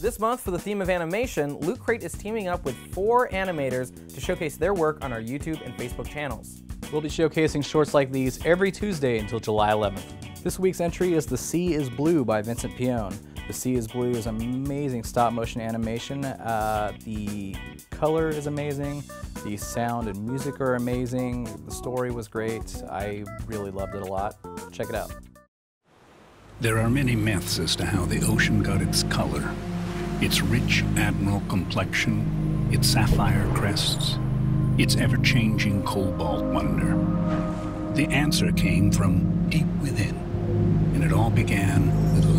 This month, for the theme of animation, Loot Crate is teaming up with four animators to showcase their work on our YouTube and Facebook channels. We'll be showcasing shorts like these every Tuesday until July 11th. This week's entry is The Sea is Blue by Vincent Peone. The Sea is Blue is amazing stop motion animation. Uh, the color is amazing. The sound and music are amazing. The story was great. I really loved it a lot. Check it out. There are many myths as to how the ocean got its color its rich admiral complexion, its sapphire crests, its ever-changing cobalt wonder. The answer came from deep within, and it all began with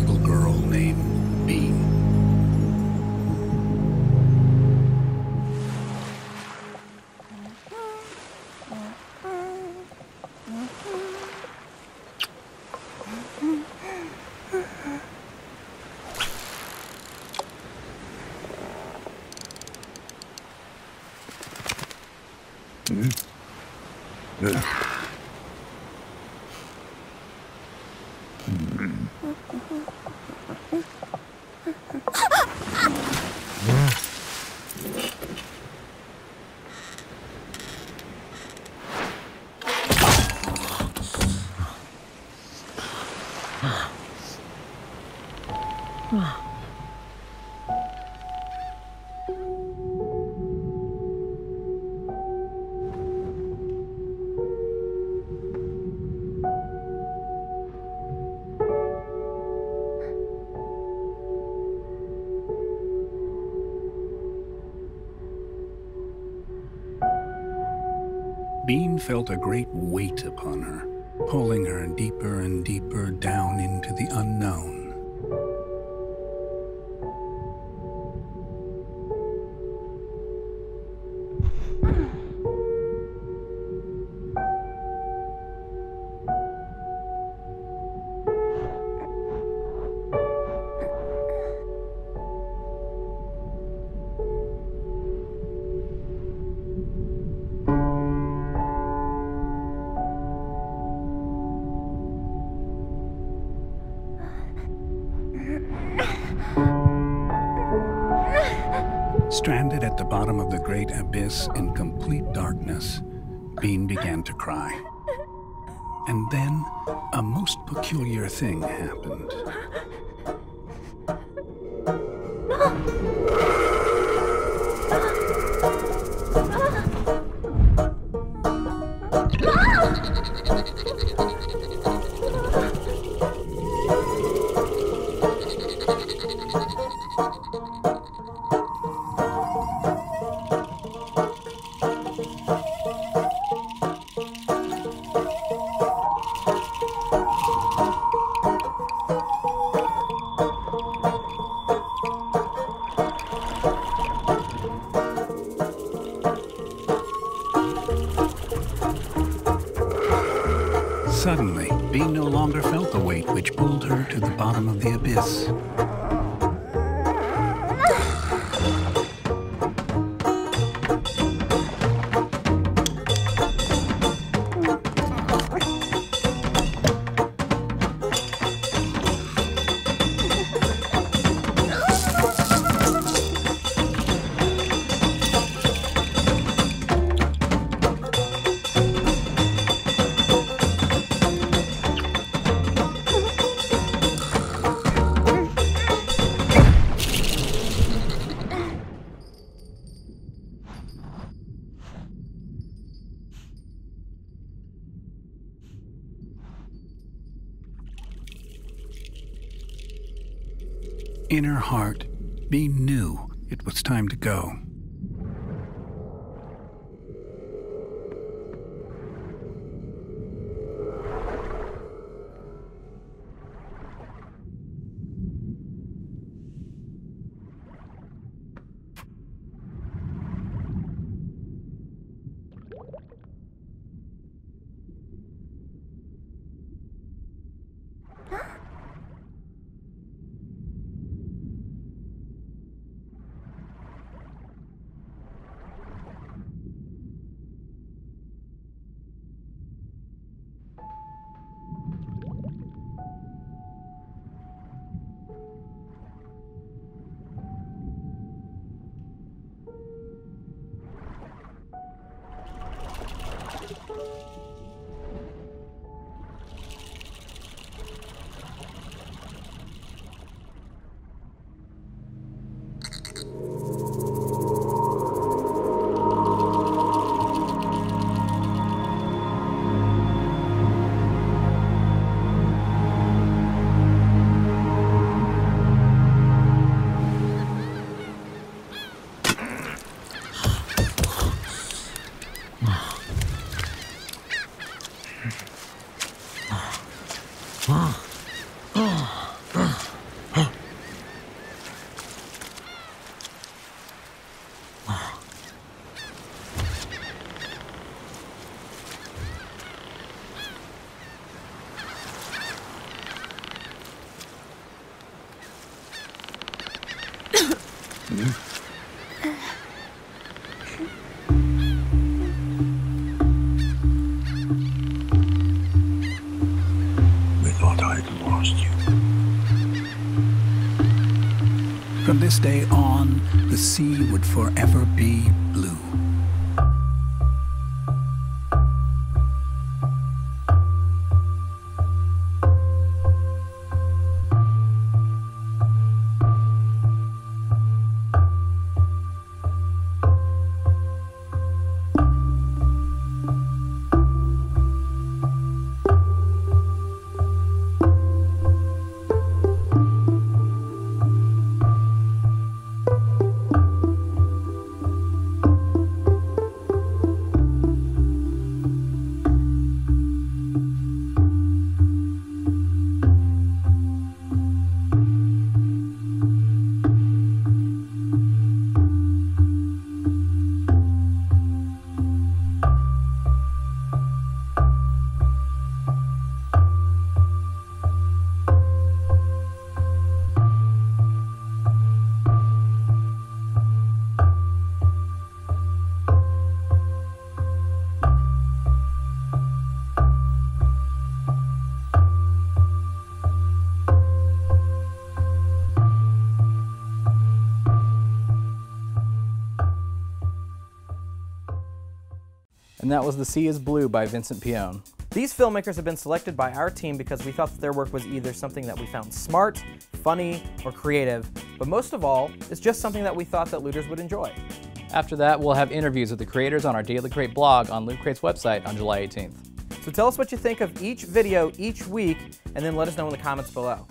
Wow. Bean felt a great weight upon her, pulling her deeper and deeper down into the unknown. Stranded at the bottom of the great abyss in complete darkness, Bean began to cry. And then a most peculiar thing happened. Bottom of the abyss. In her heart, Bean knew it was time to go. We thought I'd lost you. From this day on, the sea would forever be blue. And that was The Sea is Blue by Vincent Peone. These filmmakers have been selected by our team because we thought that their work was either something that we found smart, funny, or creative, but most of all, it's just something that we thought that looters would enjoy. After that, we'll have interviews with the creators on our Daily Crate blog on Loot Crate's website on July 18th. So tell us what you think of each video each week, and then let us know in the comments below.